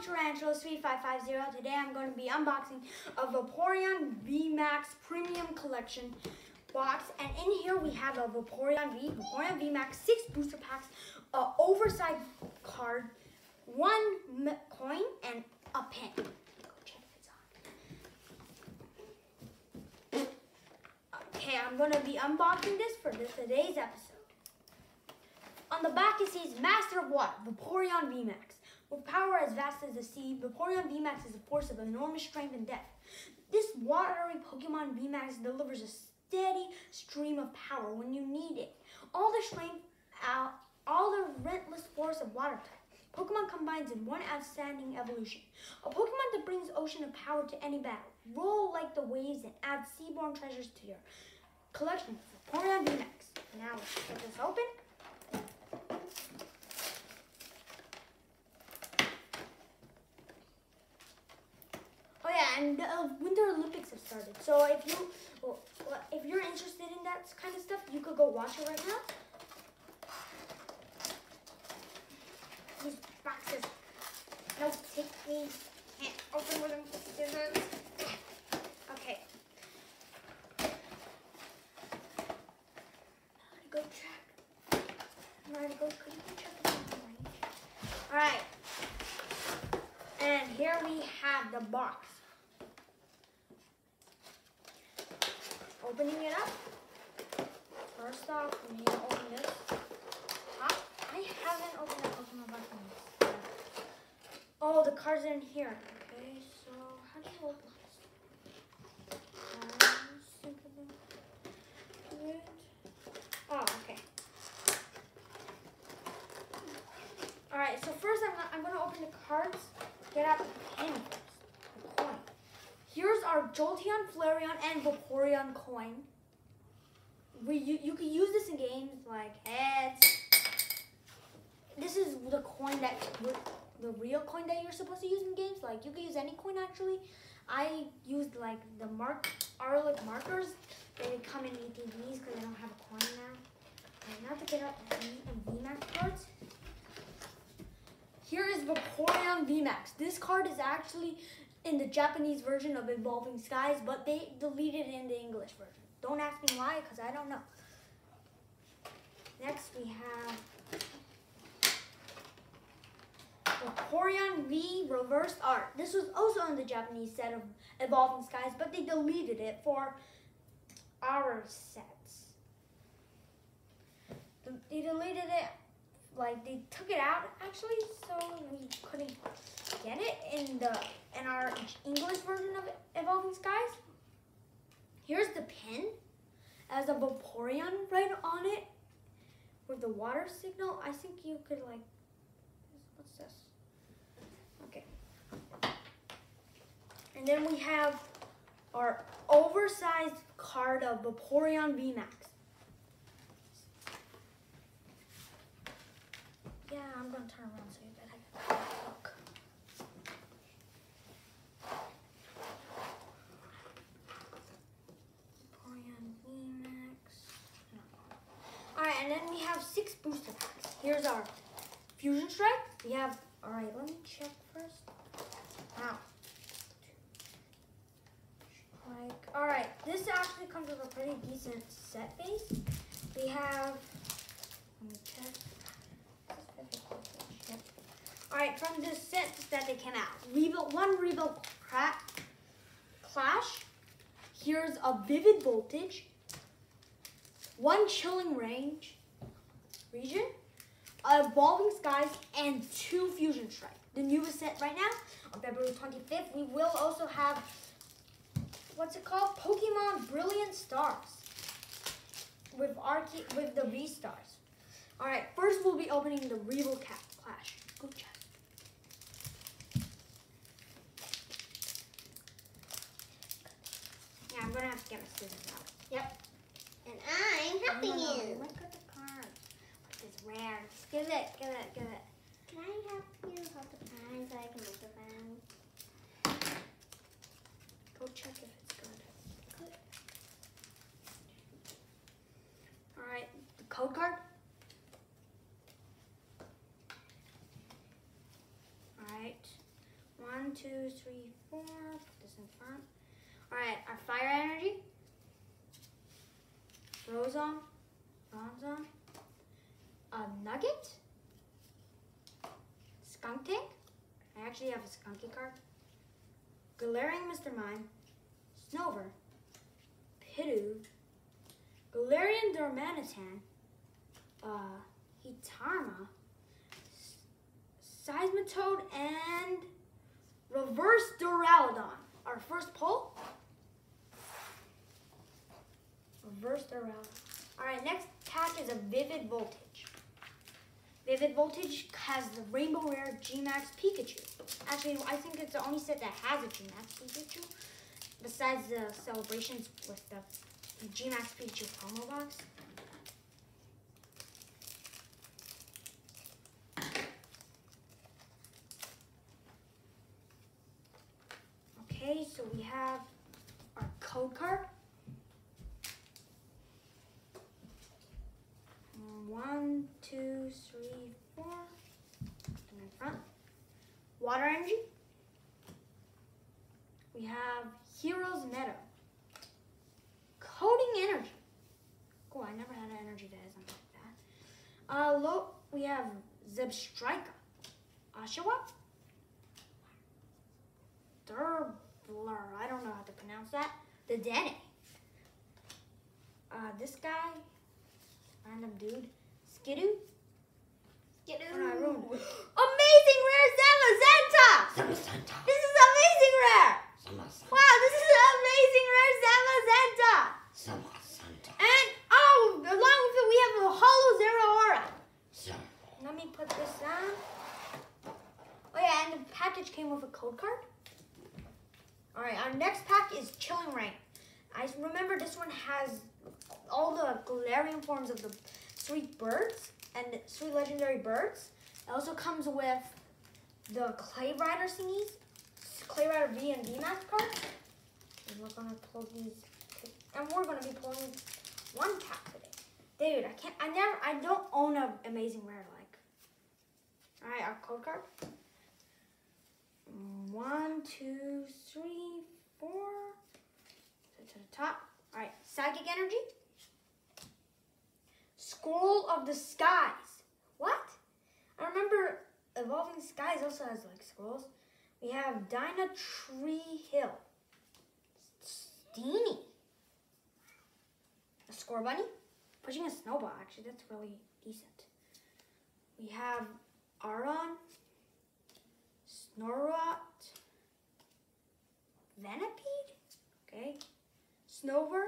Tarantula3550. Today I'm going to be unboxing a Vaporeon VMAX Premium Collection box. And in here we have a Vaporeon V, Vaporeon VMAX, six booster packs, a oversized card, one coin, and a pen. Okay, I'm going to be unboxing this for this, today's episode. On the back it says Master of Water, Vaporeon VMAX. With power as vast as the sea, Vaporeon VMAX is a force of enormous strength and depth. This watery Pokemon VMAX delivers a steady stream of power when you need it. All the strength, out, all the relentless force of water type. Pokemon combines in one outstanding evolution. A Pokemon that brings ocean of power to any battle. Roll like the waves and add seaborne treasures to your collection. Vaporeon VMAX. Now let's get this open. and the uh, Winter Olympics have started. So if you if you're interested in that kind of stuff, you could go watch it right now. These boxes, no take me, can't open with them scissors. Okay. Go check. I'm to go. Check All right. And here we have the box. Opening it up. First off, we need to open this. I, I haven't opened the Pokemon box. Oh, the cards are in here. Okay, so how do you open this? Oh, okay. Alright, so first I'm, I'm going to open the cards, get out the pen Here's our Jolteon, Flareon, and Vaporeon coin. We you, you can use this in games like heads. This is the coin that the real coin that you're supposed to use in games. Like you can use any coin actually. I used like the mark Arlic markers. They come in ATVs because I don't have a coin now. And now to get out the V VMAX cards. Here is Vaporeon VMAX. This card is actually in the Japanese version of Evolving Skies, but they deleted it in the English version. Don't ask me why, because I don't know. Next we have the Vaporeon V Reversed Art. This was also in the Japanese set of Evolving Skies, but they deleted it for our sets. They deleted it, like they took it out actually, so we couldn't get it in the in our English version of Evolving Skies. Here's the pin as a Vaporeon right on it with the water signal. I think you could like, what's this? Okay. And then we have our oversized card of Vaporeon VMAX. Yeah, I'm gonna turn around so you better look. Alright, and then we have six booster packs. Here's our Fusion Strike. We have, all right, let me check first. Wow. Like, all right, this actually comes with a pretty decent set base. We have, let me check. All right, from the set that they came out, Rebuild, one Rebel Clash. Here's a Vivid Voltage, one Chilling Reign, region, Evolving Skies, and two Fusion Strike. The newest set right now, on February 25th, we will also have, what's it called? Pokemon Brilliant Stars with Arche with the V-Stars. All right, first we'll be opening the Revo Cat Clash. Go check. Yeah, I'm gonna have to get my scissors out. Yep. And I'm helping you. Look at the rare. Give it, give it, give it. Can I help you hold the pen so I can make the pen? Go check if it's good. Good. All right, the code card. All right. one, two, three, four. Put this in front. All right, our fire energy. Rozon, Ronzon, a Nugget, Skuntank. I actually have a Stunky card. Galarian Mr. Mime, Snover, Pidoo, Galarian Darmanitan, uh, Hitarma, Seismitoad, and Reverse Duraludon. Our first pull. Reverse Duraludon. Alright, next pack is a Vivid Voltage. Vivid Voltage has the Rainbow Rare G-Max Pikachu. Actually, I think it's the only set that has a G-Max Pikachu. Besides the celebrations with the G-Max Pikachu promo box. Okay, so we have our code card. Um, one, two, three, four. In front. Water energy. We have Hero's Medal. Coding energy. Cool, I never had an energy that isn't like that. Uh, low, we have Zebstrika. Oshawott. Durbler, I don't know how to pronounce that. The Dene. Uh, this guy, random dude, Skiddo. Get no, I ruined it. Amazing rare Zamazenta! Zamazenta. This is amazing rare! Zamazenta. Wow, this is amazing rare Zamazenta! Zamazenta. And, oh, along with it, we have a Holo Zero Aura. Zero. Let me put this down. Oh yeah, and the package came with a code card. All right, our next pack is Chilling Reign. I remember this one has all the Galarian forms of the sweet birds and the sweet legendary birds. It also comes with the Clay Rider thingies, Clay Rider V and V Max cards. And we're gonna pull these, and we're gonna be pulling one pack today. Dude, I can't. I never. I don't own a amazing rare like. All right, our code card. One, two, three, four. To the top. All right, psychic energy. Scroll of the skies. What? I remember evolving skies also has like scrolls. We have Dyna Tree Hill. Steenee. A Scorbunny. Pushing a snowball, actually, that's really decent. We have Aron, Snorrot, Venipede, okay, Snover,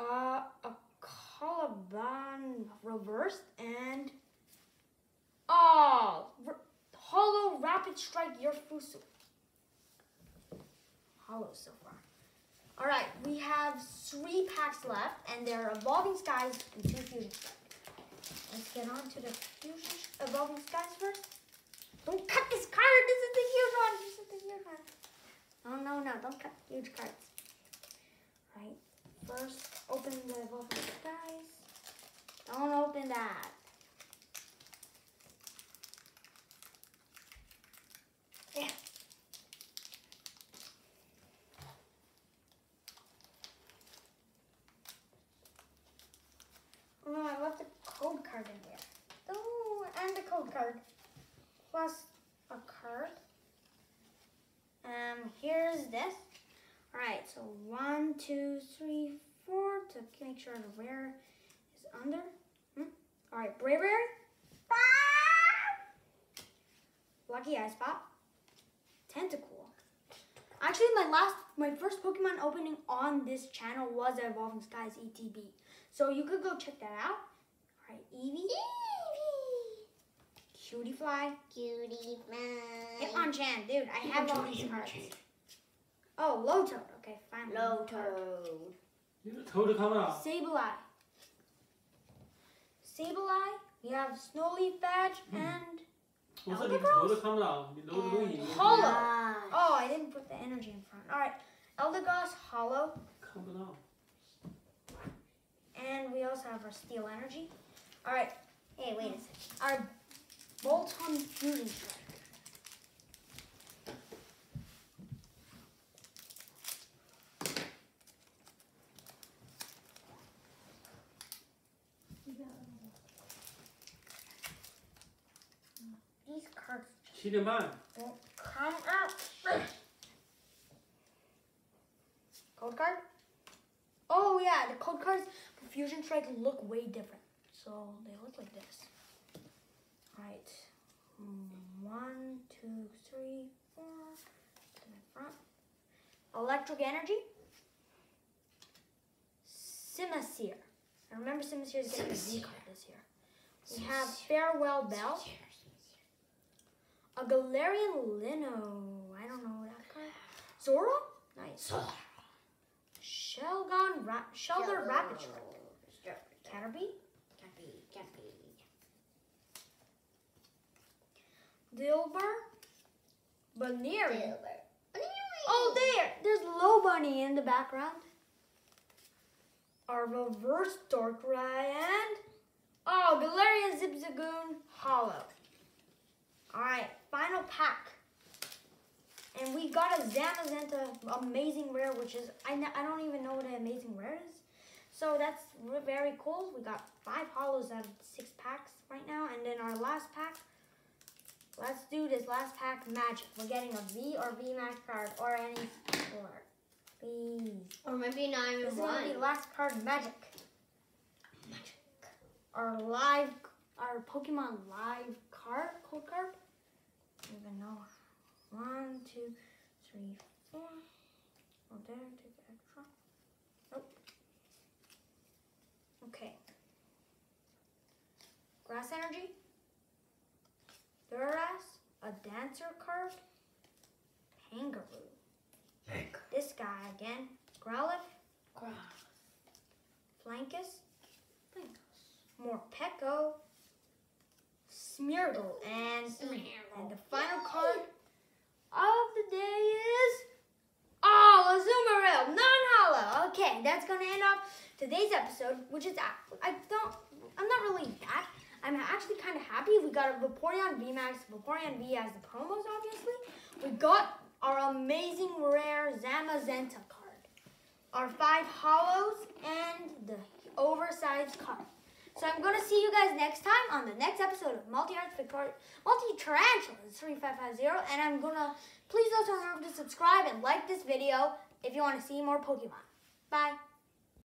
uh, a Caliban reversed, and oh, Holo Rapid Strike Your Fusu. Holo so far. All right, we have three packs left, and they're Evolving Skies and two Fusion Strike. Let's get on to the Fusion Evolving Skies first. Don't cut this card. This is the huge one. This is the huge one. Oh no, no, don't cut huge cards. Right. First, open the Evolving guys. Don't open that. Yeah. Oh no, I left a code card in there. Oh, and a code card. Plus a card. Um, here's this. Alright, so one, two, three, four to make sure the rare is under. Hmm? Alright, Bravery. Lucky Eye Spot. Tentacool. Actually, my last, my first Pokemon opening on this channel was Evolving Skies ETB. So you could go check that out. Alright, Eevee. Cutiefly. Cutie fly. Hitmonchan, dude, I have all these cards. Oh, Lotad. Okay, finally. Low Sableye. Sableye, we have Snowleaf Badge and... Holo. Oh, I didn't put the energy in front. All right, Eldegoss Holo. And we also have our Steel Energy. All right. Hey, wait a second. Our Bolton Fusion Shred. Cinnamon. Come out. Cold card? Oh yeah, the cold cards for Fusion Strike look way different. So they look like this. Alright. One, two, three, four. The front. Electric Energy. Simisear. I remember Simisear is getting a Z card this year. We have Farewell Bell. A Galarian Lino. I don't know that card. Zoro? Nice. Shelgon Ra- Shelter Rapid Strike. Caterpie. Dilber. Baneri. Oh, there! There's Low Bunny in the background. Our reverse Darkrai and. Oh, Galarian Zigzagoon Holo. Alright, final pack. And we got a Zamazenta Amazing Rare, which is. I, I don't even know what an Amazing Rare is. So that's very cool. We got five holos out of six packs right now. And then our last pack. Let's do this last pack magic. We're getting a V or V Max card or any four. Please. Or maybe not even This is gonna be last card magic. Magic. Our live, our Pokemon live card, code card. I don't even know. One, two, three, four. Oh, there, take the extra. Nope. Okay. Grass Energy. Duras, a Dancer card. Kangaroo. Thank This guy again. Growlithe. Flankus. Flankus. Morpeko. Smeargle. And, and the oh. final card of the day is. Oh, Azumarill. Non-holo. Okay, that's going to end off today's episode, which is. I don't. I'm not really that. I'm actually kind of happy. We got a Vaporeon VMAX, Vaporeon V as the promos, obviously. We got our amazing rare Zamazenta card, our five holos, and the oversized card. So I'm gonna see you guys next time on the next episode of Multi Arts Victoria, Multi Tarantulas 3550, and I'm gonna please also remember to subscribe and like this video if you want to see more Pokemon. Bye.